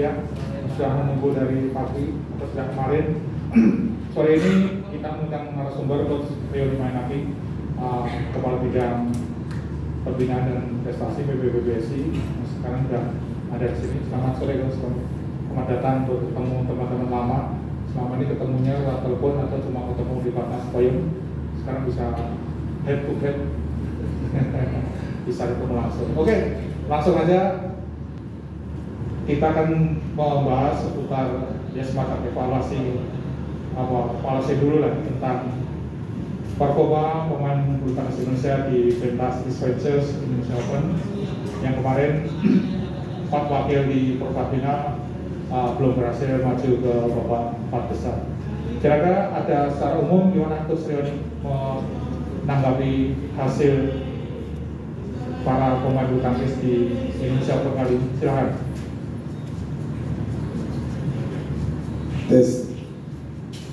media sudah menunggu dari pagi atau sejak kemarin. Sore ini kita mengundang narasumber Coach Rio Limainaki, uh, Kepala Bidang Pembinaan dan Prestasi PBBBSI. Sekarang sudah ada di sini. Selamat sore, Coach. Selamat datang untuk ketemu teman-teman lama. Selama ini ketemunya lewat telepon atau cuma ketemu di Platnas Payung. Sekarang bisa head to head. bisa ketemu langsung. Oke, langsung aja kita akan membahas seputar ya semacam evaluasi apa evaluasi dulu lah tentang performa pemain bulu tangkis Indonesia di pentas Ventures Indonesia Open yang kemarin empat wakil di perempat uh, belum berhasil maju ke babak empat besar. Kira-kira ada secara umum gimana Coach Rioni menanggapi hasil para pemain bulu tangkis di Indonesia Open kali ini? Silahkan. Tes.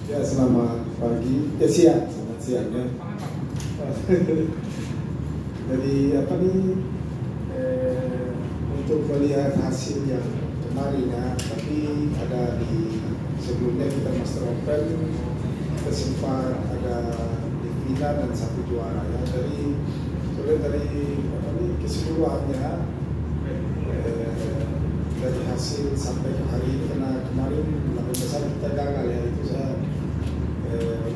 Ya selamat pagi. Ya siang, selamat siang ya. Jadi apa nih eh, untuk melihat hasil yang kemarin ya, tapi ada di sebelumnya kita Master Open kita sempat ada di final dan satu juara ya. Jadi sebenarnya dari apa nih keseluruhannya dari hasil sampai ke hari ini karena kemarin lawan besar kita gagal ya itu saya eh,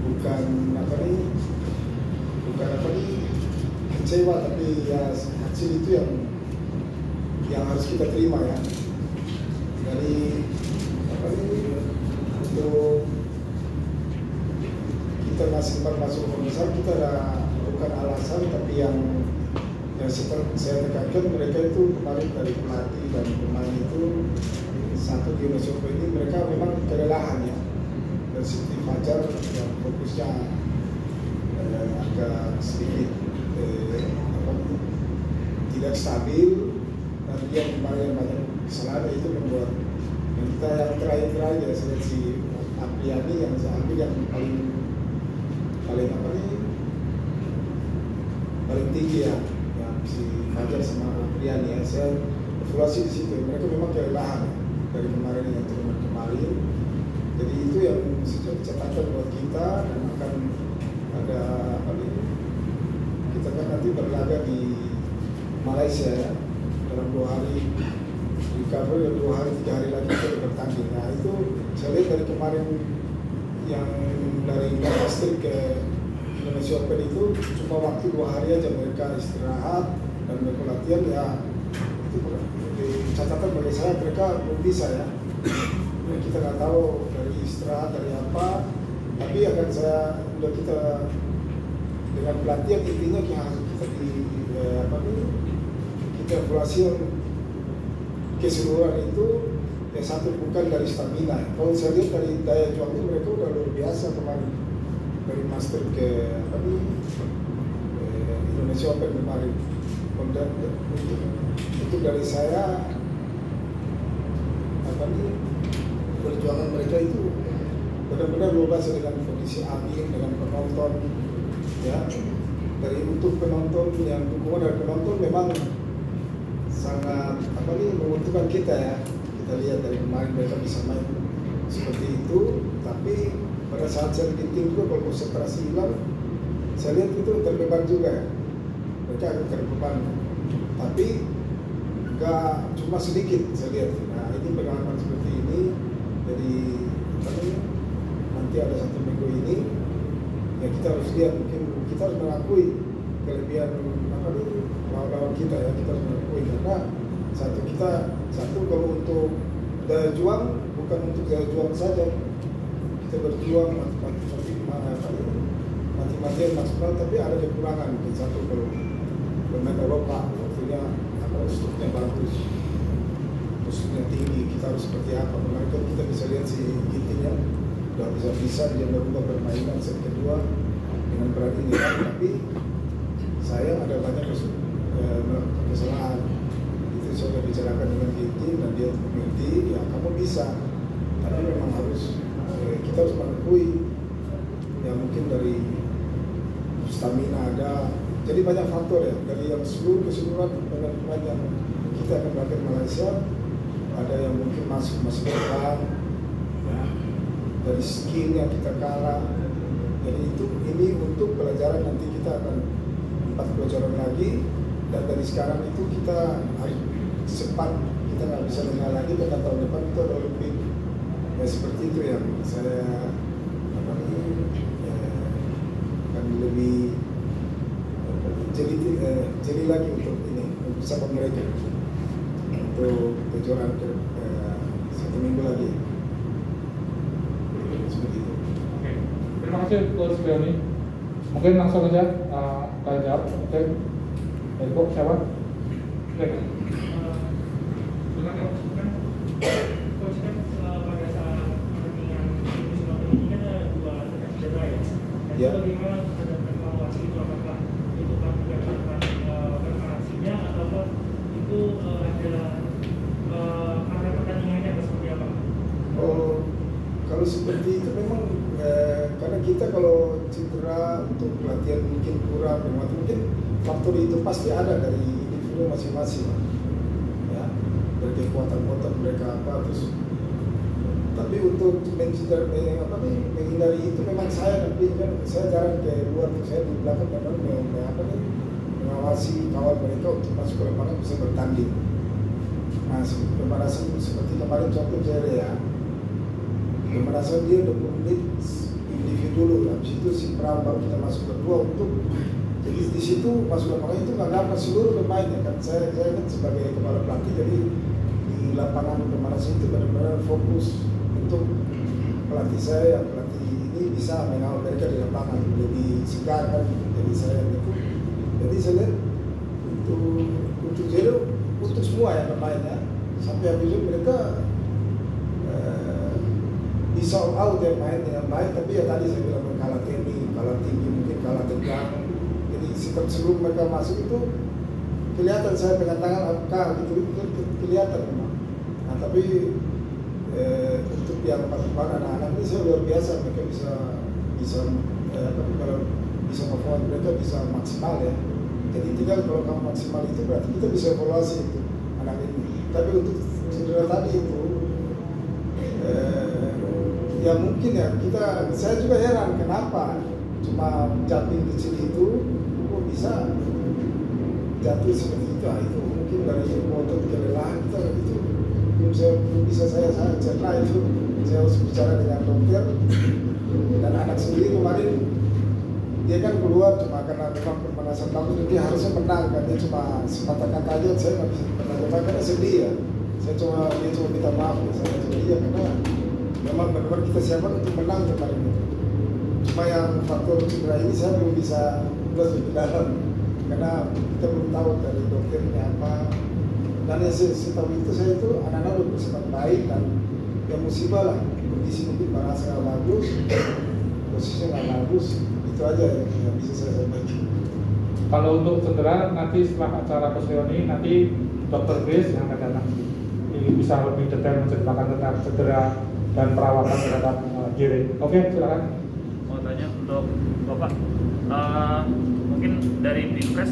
bukan apa nih bukan apa nih kecewa tapi ya hasil itu yang yang harus kita terima ya. Dari apa nih untuk kita masih masuk besar kita ada bukan alasan tapi yang saya tekankan mereka itu kemarin dari pelatih dan pemain itu satu di Open ini mereka memang kelelahan ya. Dan seperti Fajar yang fokusnya eh, agak sedikit eh, apa, tidak stabil dan dia kemarin banyak kesalahan itu membuat dan kita yang terakhir-terakhir ya seleksi Apriani yang saya ambil yang paling paling apa nih paling tinggi ya si Fajar sama Apriani ya. Saya evaluasi di situ. Mereka memang kelelahan dari kemarin yang turun kemarin jadi itu yang sejak catatan buat kita dan akan ada nih kita kan nanti berlaga di Malaysia ya dalam dua hari. Recovery dan dua hari tiga hari lagi kita bertanding. Nah itu saya lihat dari kemarin yang dari Master ke Open itu cuma waktu dua hari aja mereka istirahat dan mereka latihan ya itu catatan bagi saya mereka belum bisa ya. Ya, kita nggak tahu dari istirahat dari apa tapi akan saya udah kita dengan pelatihan intinya kita kita di eh, apa nih kita evaluasi yang keseluruhan itu ya satu bukan dari stamina. Kalau saya lihat dari daya juangnya mereka udah luar biasa kemarin dari master ke apa eh, Indonesia Open kemarin. Untuk, untuk, untuk dari saya apa nih perjuangan mereka itu benar-benar biasa dengan kondisi angin dengan penonton ya. Dari untuk penonton yang dukungan dari penonton memang sangat apa nih menguntungkan kita ya. Kita lihat dari kemarin mereka bisa main seperti itu tapi pada saat saya juga kalau konsentrasi hilang saya lihat itu terbeban juga ya. Mereka agak terbeban. Tapi nggak cuma sedikit saya lihat. Nah ini pengalaman seperti ini jadi nanti ada satu minggu ini ya kita harus lihat mungkin kita harus mengakui kelebihan apa nih lawan-lawan kita ya kita harus mengakui. Karena satu kita satu kalau untuk daya juang bukan untuk daya juang saja kita berjuang mati-mati mati-matian maksimal tapi ada kekurangan mungkin satu kalau pemain Eropa waktunya apa struknya bagus musuhnya tinggi kita harus seperti apa. Kemarin kan kita bisa lihat si intinya udah bisa bisa dia merubah permainan set kedua dengan berani ini. Tapi sayang ada banyak eh, kesalahan. Itu saya sudah bicarakan dengan Ginti dan dia mengerti ya kamu bisa. Tapi memang harus kita harus mengakui ya mungkin dari stamina ada. Jadi banyak faktor ya dari yang seluruh keseluruhan pemain-pemain yang kita akan berangkat Malaysia. Ada yang mungkin masuk masuk depan ya. Dari yang kita kalah jadi itu ini untuk pelajaran nanti kita akan empat pelajaran lagi. Dan dari sekarang itu kita harus cepat kita nggak bisa lengah lagi karena tahun depan itu Olimpik ya seperti itu yang saya apa ya, akan lebih jadi eh, jadi lagi untuk ini bersama mereka untuk kejuaraan ke eh, satu minggu lagi seperti itu. Oke, terima kasih Coach Leoni. Mungkin langsung aja uh, kita jawab. Oke, dari siapa? Oke. Dengan coach kan, coach kan eh, pada saat pertandingan musim lalu ini kan ada dua terkait cedera ya. Dan Ya. itu bagaimana terhadap evaluasi itu apakah itu kan berdasarkan eh, preparasinya atau itu eh, adalah eh, karena pertandingannya atau seperti apa? Oh, kalau seperti itu memang eh, karena kita kalau cedera untuk latihan mungkin kurang, memang mungkin faktor itu pasti ada dari individu masing-masing, ya dari kekuatan-kekuatan mereka apa terus. Tapi untuk mencegah eh, apa nih menghindari itu memang saya tapi kan saya jarang ke luar saya di belakang memang me- me- apa nih mengawasi kawal mereka untuk masuk ke lapangan bisa bertanding. Nah, pemanasan seperti kemarin contoh Jere ya, pemanasan dia 20 menit individu dulu, habis itu si Pram baru kita masuk kedua untuk jadi di situ masuk lapangan itu nggak dapat seluruh pemainnya kan. Saya saya kan sebagai kepala pelatih jadi di lapangan pemanasan itu benar-benar fokus untuk pelatih saya pelatih ini bisa mengawal mereka di lapangan. Lebih segar kan jadi saya itu jadi saya lihat untuk untuk Jero untuk semua ya pemainnya sampai habis itu mereka all out ya main dengan baik tapi ya tadi saya bilang kalah tinggi kalah tinggi mungkin kalah tegang. Jadi sikap sebelum mereka masuk itu kelihatan saya pegang tangan angka gitu. Itu ke- kelihatan memang. Nah tapi eh, untuk yang empat anak-anak ini saya luar biasa mereka bisa bisa eh, tapi kalau bisa perform mereka bisa maksimal ya. Jadi tinggal kalau kamu maksimal itu berarti kita bisa evaluasi itu anak ini. Tapi untuk cedera tadi itu eh, ya mungkin ya. Kita saya juga heran kenapa cuma jumping kecil itu? Kok bisa jatuh seperti itu? Ah, itu mungkin dari motor kelelahan itu. Belum saya belum bisa saya saya cerna itu. Saya harus bicara dengan dokter dan anak sendiri kemarin. Dia kan keluar cuma karena memang pemanasan dan dia harusnya menang kan. Dia cuma sepatah kata aja saya nggak bisa jawab karena sedih ya. Saya cuma dia cuma minta maaf ya saya sedih ya karena memang benar-benar kita siapkan untuk menang kemarin itu cuma yang faktor cedera ini saya belum bisa ulas lebih dalam. Karena kita belum tahu dari dokternya apa. Dan yang saya, saya tahu itu saya itu anak-anak bersikap baik dan ya musibah lah. Kondisi mungkin bahasa nggak bagus posisinya nggak bagus. Itu aja yang, yang bisa saya sampaikan. Kalau untuk cedera nanti setelah acara Coach Leoni nanti Dr. Grace yang akan datang. Ini bisa lebih detail menceritakan tentang cedera dan perawatan terhadap uh, Giri. Oke, silakan. mau tanya untuk bapak Eh, mungkin dari Binpres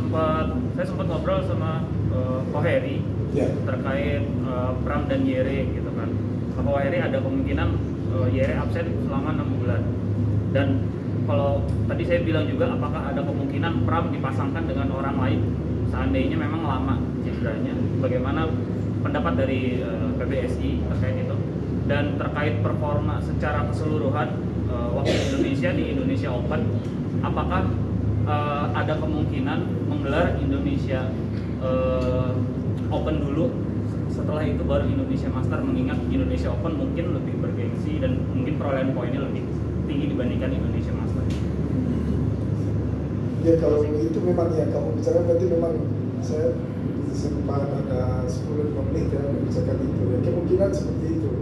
sempat saya sempat ngobrol sama uh, Ko Heri ya. terkait eh, Pram dan Yere gitu kan. Bahwa Yere ada kemungkinan eh, Yere absen selama enam bulan. Dan kalau tadi saya bilang juga apakah ada kemungkinan Pram dipasangkan dengan orang lain? Seandainya memang lama cederanya. Bagaimana pendapat dari eh, PBSI terkait itu dan terkait performa secara keseluruhan eh, wakil Indonesia di Indonesia Open apakah eh, ada kemungkinan menggelar Indonesia eh, Open dulu? Setelah itu baru Indonesia Master mengingat Indonesia Open mungkin lebih bergengsi dan mungkin perolehan poinnya lebih tinggi dibandingkan Indonesia Master. ya kalau itu memang ya kamu bicara berarti memang saya sempat ada 10 menit ya membicarakan itu. Ya kemungkinan seperti itu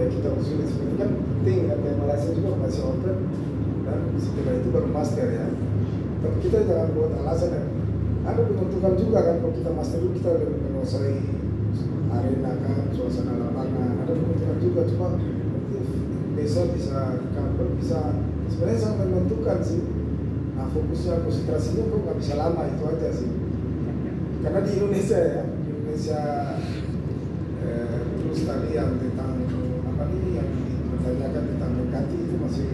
kayak kita usulin seperti kan penting kan kayak Malaysia juga masih open dan setelah itu baru master ya. Tapi kita jangan buat alasan ya ada menentukan juga kan kalau kita master dulu kita lebih menguasai arena kan suasana lapangan. Ada menentukan juga cuma besok bisa cover bisa sebenarnya sangat menentukan sih. Nah fokusnya konsentrasinya kok nggak bisa lama itu aja sih. Karena di Indonesia ya di Indonesia tadi yang tentang nih yang dipertanyakan tentang mengganti itu masih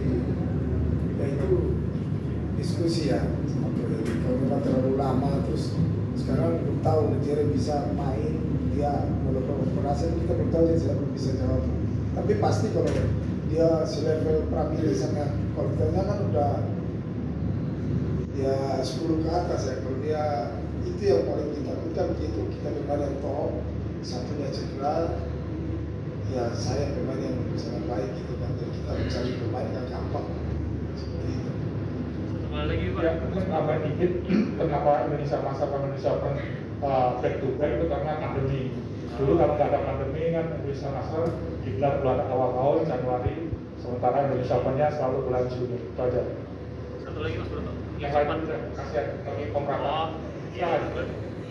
ya itu diskusi ya. Kalau memang terlalu lama terus sekarang belum tahu Nigeria bisa main dia melakukan operasi kita belum tahu dia tidak bisa jawab. Tapi pasti kalau dia selevel Pramili sama kolektornya kan udah ya 10 ke atas ya. Kalau dia itu yang paling ditakutkan begitu kita pemain yang top satunya cedera. Ya saya pemain sangat baik gitu kan jadi kita mencari pemain yang gampang seperti itu lagi Pak. Ya, mungkin tambahan dikit, kenapa Indonesia masa Indonesia Open uh, back to back itu karena pandemi. Dulu kalau nggak ada pandemi kan Indonesia Master digelar bulan awal tahun Januari, sementara Indonesia Open-nya selalu bulan Juni. Itu aja. Satu lagi Mas Broto. Yang lain udah kasihan lagi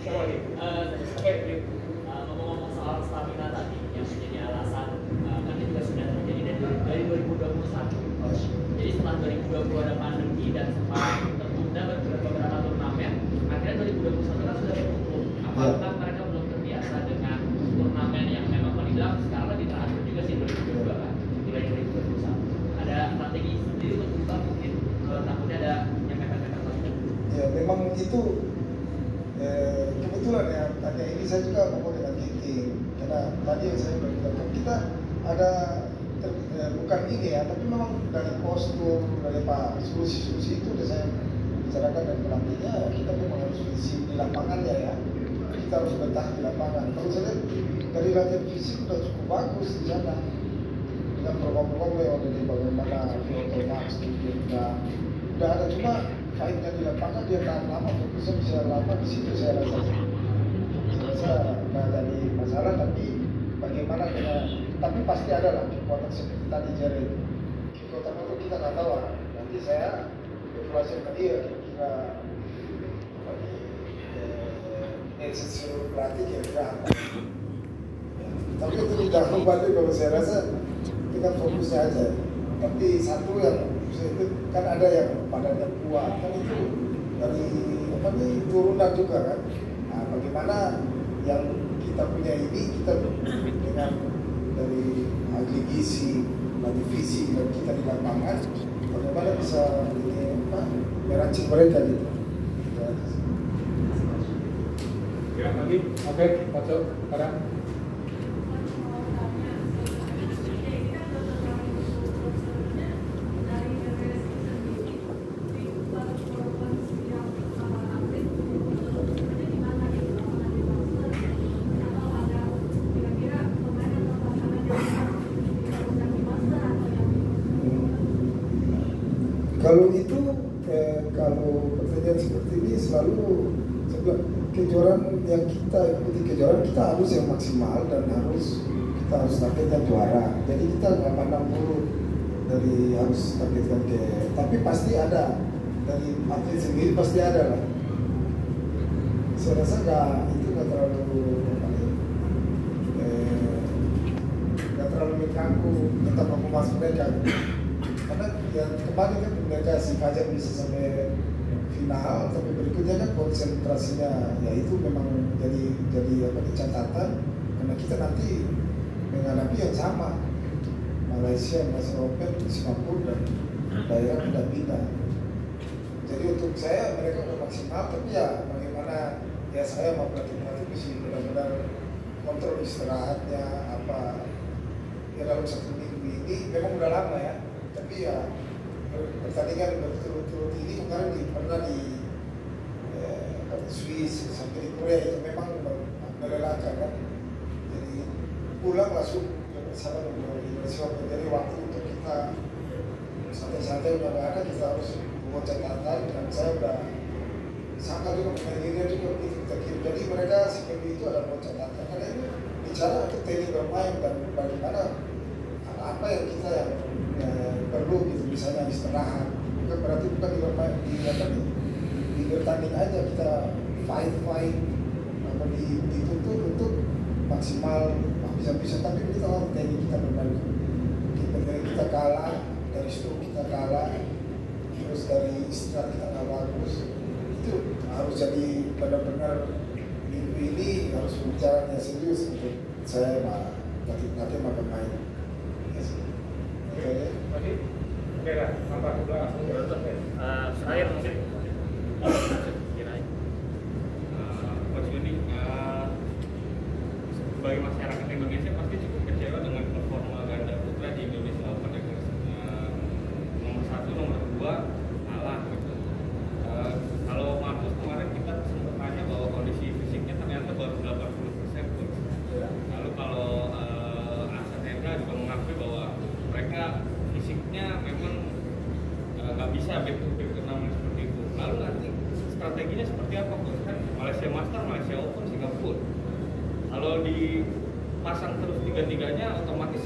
Oh, iya. Eh, Oke, yuk. Uh, ngomong-ngomong soal stamina tadi yang menjadi alasan uh, kan itu juga sudah terjadi dari, dari 2021 coach. Jadi setelah 2020 ada pandemi dan sempat tertunda beberapa turnamen, akhirnya 2021 kan sudah tertutup. Apakah mereka belum terbiasa dengan turnamen yang memang kalau dibilang sekarang lebih teratur juga sih 2022 kan, mulai 2021. Ada strategi sendiri untuk berubah mungkin takutnya ada yang mepet-mepet lagi. ya memang itu eh, kebetulan ya tanya ini saya juga ngomong dengan Kiki karena tadi yang saya beritahu kita ada bukan ini ya tapi memang dari postur dari pak solusi-solusi itu sudah saya bicarakan dan pelatihnya kita memang harus di lapangannya ya kita harus bertahan di lapangan. Kalau saya lihat dari latihan fisik sudah cukup bagus di sana. Dengan program-program yang ada di bagaimana Kyoto Max kita udah ada cuma fightnya di lapangan dia tahan lama fokusnya bisa lama di situ saya rasa. Saya nggak ada masalah tapi bagaimana dengan tapi pasti ada lah kekuatan seperti tadi Jerry. Kekuatan itu kita nggak tahu lah. Nanti saya evaluasi tadi ya kira apa nih eh seluruh pelatih kira-kira apa. Ya, tapi itu tidak membantu kalau saya rasa kita fokusnya aja. Tapi satu yang itu kan ada yang badannya kuat. Kan itu dari apa nih turunan juga kan. Nah bagaimana yang kita punya ini kita dengan dari ahli gizi ahli visi dan kita di lapangan bagaimana bisa ini apa merancang mereka gitu. Ya, lagi. Oke, masuk. Sekarang. Kalau itu eh, kalau pertanyaan seperti ini selalu saya bilang, kejuaraan yang kita ikuti kejuaraan kita harus yang maksimal dan harus kita harus targetkan juara. Jadi kita nggak pandang dulu dari harus targetkan ke tapi pasti ada dari atlet sendiri pasti ada lah. Saya rasa nggak itu nggak terlalu ya, eh, nggak terlalu mengganggu tentang performance mereka karena yang kemarin kan mereka si Fajar bisa sampai final. Tapi berikutnya kan konsentrasinya ya itu memang jadi jadi apa catatan. Karena kita nanti menghadapi yang sama. Malaysia, Malaysia Open, Singapura dan daerah pindah-pindah jadi untuk saya mereka udah maksimal. Tapi ya bagaimana ya saya mau pelatih-pelatih bisa benar-benar kontrol istirahatnya apa ya dalam satu minggu ini. Memang udah lama ya. Tapi ya pertandingan berturut-turut ini kemarin di pernah di eh, Swiss sampai di Korea itu memang melelahkan kan. Jadi pulang langsung bersama dengan Indonesia jadi waktu untuk kita santai-santai udah nggak ada kita harus buat catatan. Dan saya udah sama juga penyanyinya juga begitu kita kirim. Jadi mereka seperti itu ada buat catatan. Karena ini bicara untuk teknik bermain dan bagaimana apa yang kita yang eh, perlu istirahat bukan berarti bukan di bermain di apa nih di bertanding aja kita fight fight apa di dituntut untuk maksimal bisa-bisa tapi kita harus teknik kita bermain kita dari kita kalah dari stroke kita kalah terus dari istirahat kita nggak bagus itu harus jadi benar-benar minggu ini harus bicaranya serius untuk saya sama pelatih latihan maka main Yes. Oke. Lagi? Oke lah, apa? Udah. Eh, terakhir mungkin kirain Eh, Coach Yudi, eh, sebagai masyarakat Indonesia pasti cukup kecewa dengan performa ganda putra di Indonesia Open ya Coach. Eh, nomor satu, nomor dua kalah gitu. Eh, kalau Marcus kemarin kita sempat tanya bahwa kondisi fisiknya ternyata baru 80 persen Coach. Ya. Lalu kalau uh, Ahsan Hendra juga mengakui bahwa mereka fisiknya memang eh, nggak bisa back to back turnamen seperti itu. Lalu nanti strateginya seperti apa Coach? Kan Malaysia Master, Malaysia Open, Singapura. Kalau dipasang terus tiga-tiganya otomatis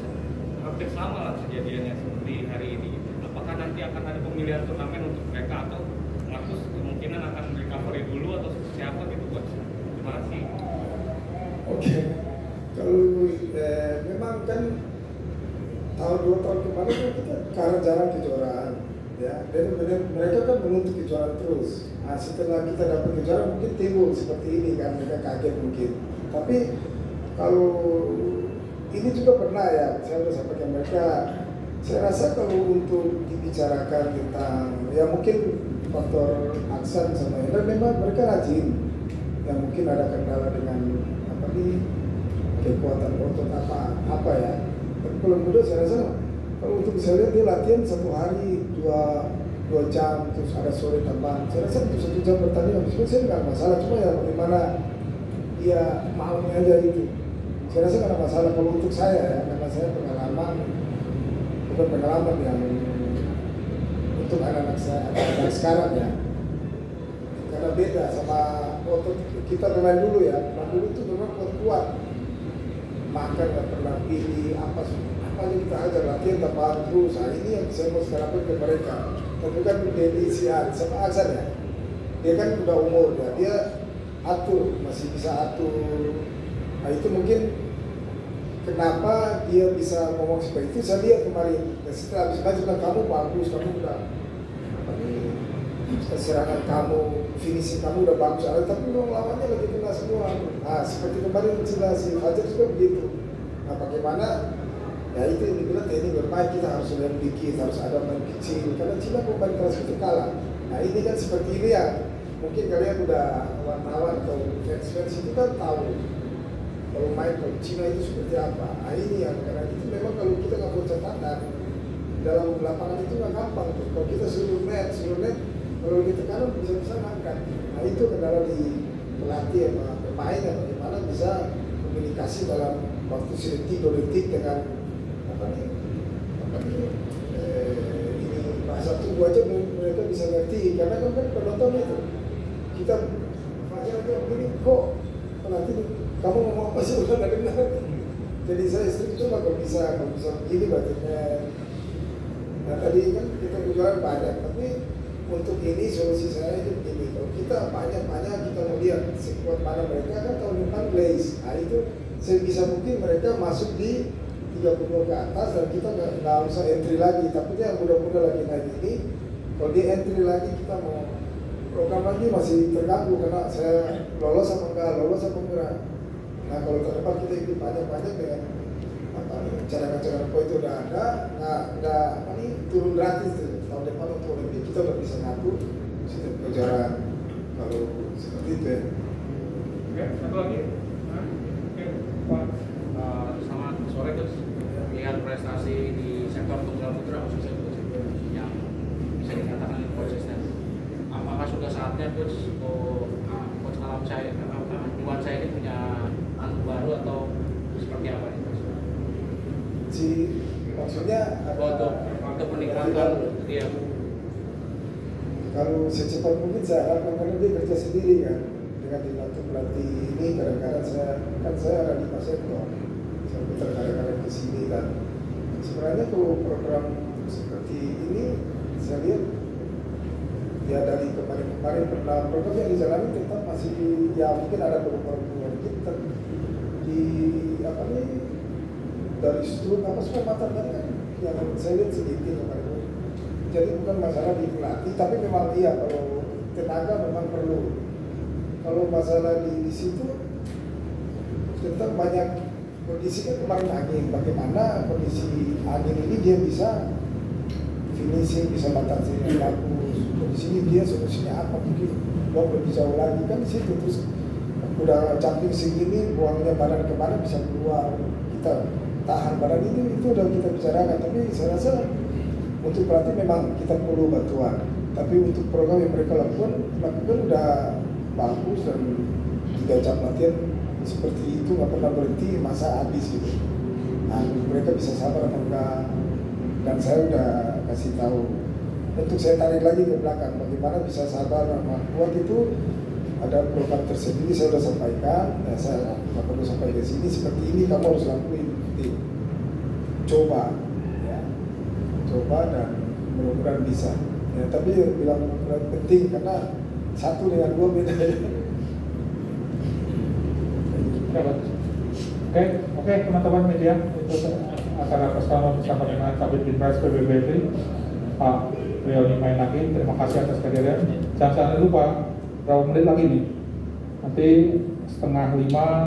hampir sama lah kejadiannya seperti hari ini. Apakah nanti akan ada pemilihan turnamen untuk mereka atau Marcus kemungkinan akan recovery dulu atau seperti apa gitu Coach? Terima kasih. Oke, kalau eh, memang kan tahun kemarin kan kita karena jarang kejuaraan, ya. Dan mereka kan menuntut kejuaraan terus. Nah, setelah kita dapat kejuaraan mungkin timbul seperti ini kan, mereka kaget mungkin. Tapi kalau ini juga pernah ya, saya sudah sampaikan mereka. Saya rasa kalau untuk dibicarakan tentang ya mungkin faktor aksan sama Hendra memang mereka rajin yang mungkin ada kendala dengan apa nih kekuatan otot apa apa ya tapi kalau muda saya rasa kalau untuk bisa lihat dia latihan satu hari dua dua jam terus ada sore tambahan. Saya rasa untuk satu jam bertanding habis itu saya nggak masalah. Cuma ya bagaimana dia maunya aja itu saya rasa nggak masalah. Kalau untuk saya ya karena saya pengalaman bukan pengalaman yang untuk anak-anak saya anak-anak sekarang ya. Karena beda sama otot kita pemain dulu ya. Pemain dulu itu memang kuat kuat. Makan nggak pernah pilih apa apa aja kita aja latihan tambahan terus nah ini yang saya mau sekarang ke mereka. Tapi kan Dedi Sian sama Aksan ya? Dia kan udah umur ya dia atur masih bisa atur. Nah itu mungkin kenapa dia bisa ngomong seperti itu? Saya lihat kemarin dan setelah habis bilang kamu bagus kamu udah nih serangan kamu finishing kamu udah bagus. Ada tapi memang lawannya lagi kena semua. Nah seperti kemarin Cina si Fajar juga begitu. Nah bagaimana ya itu yang dibilang teknik bermain kita harus lebih dikit harus ada main kecil karena Cina pemain keras itu kalah. Nah ini kan seperti ini ya. Mungkin kalian udah wartawan atau fans-fans itu kan tahu kalau main kalau Cina itu seperti apa. Nah ini yang karena itu memang kalau kita nggak buat catatan dalam lapangan itu nggak gampang tuh. Kalau kita suruh net suruh net kalau kita kanan bisa bisa ngangkat. Nah itu kendala di pelatih sama pemain ya bagaimana bisa komunikasi dalam waktu sedetik dua detik dengan apa nih apa nih eh, ini bahasa tubuh aja mereka bisa ngerti karena kan kan penonton itu kita Fajar aja begini kok pelatih kamu ngomong apa sih udah nggak dengar jadi saya istri coba kalau bisa kalau bisa begini berarti nah tadi kan kita kejuaraan banyak tapi untuk ini solusi saya itu begini kalau kita banyak-banyak kita mau lihat sekuat mana mereka kan tahun depan Blaze nah itu sebisa mungkin mereka masuk di 30 ke atas dan kita nggak usah entry lagi. Tapi yang muda-muda lagi naik ini kalau dia entry lagi kita mau program lagi masih terganggu karena saya lolos apa enggak lolos apa enggak nah kalau tahun depan kita ikut banyak-banyak dengan apa cadangan-cadangan poin itu udah ada nggak nggak apa nih turun gratis tuh. Tahun depan untuk lebih kita udah bisa ngatur setiap kejuaraan kalau seperti itu ya. Oke, satu lagi. Hah? Oke, Pak. Eh, selamat sore Gus. Melihat prestasi di sektor tunggal putra khususnya Gus yang bisa dikatakan konsisten. Apakah sudah saatnya Gus oh, Coach Alam saya buat saya ini punya anu baru atau seperti apa nih Gus? Si maksudnya ada Untuk untuk meningkatkan dia kalau secepat mungkin saya harapkan karena dia kerja sendiri kan. Dengan dibantu pelatih ini kadang-kadang saya kan saya ada di Sektor saya putar kadang-kadang ke sini dan sebenarnya kalau program seperti ini saya lihat ya dari kemarin-kemarin pernah program yang dijalani tetap masih ya mungkin ada beberapa kita di apa nih dari struktur apa semua mata kan? Yang saya lihat sedikit kemarin jadi bukan masalah di pelatih tapi memang iya kalau tenaga memang perlu. Kalau masalah di, di situ tetap banyak kondisi kan kemarin angin bagaimana kondisi angin ini dia bisa finishing bisa batasi yang bagus. Kondisi ini dia solusinya apa? Mungkin mau lebih lagi kan di situ. Terus udah jumping segini buangnya badan ke mana bisa keluar. Kita tahan. Badan itu itu udah kita bicarakan. Tapi saya rasa untuk pelatih memang kita perlu bantuan. Tapi untuk program yang mereka lakukan lakukan udah bagus dan tiga jam latihan seperti itu nggak pernah berhenti masa habis gitu. Nah mereka bisa sabar apa enggak? Dan saya udah kasih tahu. Untuk saya tarik lagi ke belakang bagaimana bisa sabar sama kuat itu ada program tersendiri saya sudah sampaikan. Ya saya nggak perlu sampai ke sini. Seperti ini kamu harus lakuin coba ya coba dan mudah-mudahan bisa ya tapi bilang penting karena satu dengan dua beda ya. Oke, oke teman-teman media itu acara bersama bersama dengan Kabit Binpres PBBT Pak Rioni Mainaki. Terima kasih atas kehadiran. Jangan sampai lupa berapa menit lagi nih. Nanti setengah lima